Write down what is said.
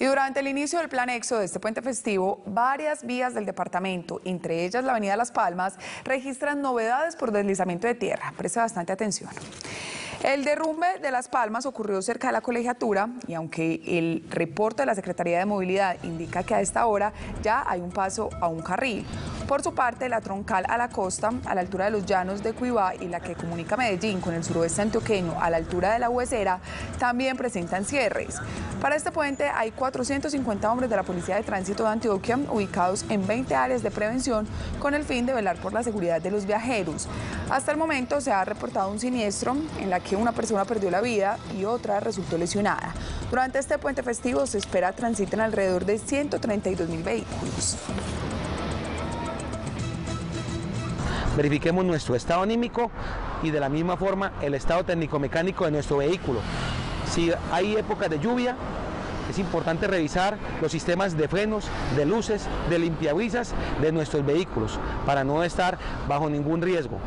Y durante el inicio del plan EXO de este puente festivo, varias vías del departamento, entre ellas la avenida Las Palmas, registran novedades por deslizamiento de tierra. Preste bastante atención. El derrumbe de Las Palmas ocurrió cerca de la colegiatura y aunque el reporte de la Secretaría de Movilidad indica que a esta hora ya hay un paso a un carril. Por su parte, la troncal a la costa, a la altura de los llanos de Cuibá y la que comunica Medellín con el suroeste antioqueño a la altura de la Huesera, también presentan cierres. Para este puente hay 450 hombres de la Policía de Tránsito de Antioquia ubicados en 20 áreas de prevención con el fin de velar por la seguridad de los viajeros. Hasta el momento se ha reportado un siniestro en la que una persona perdió la vida y otra resultó lesionada. Durante este puente festivo se espera transiten alrededor de 132 mil vehículos. Verifiquemos nuestro estado anímico y de la misma forma el estado técnico-mecánico de nuestro vehículo. Si hay épocas de lluvia, es importante revisar los sistemas de frenos, de luces, de limpiavisas de nuestros vehículos para no estar bajo ningún riesgo.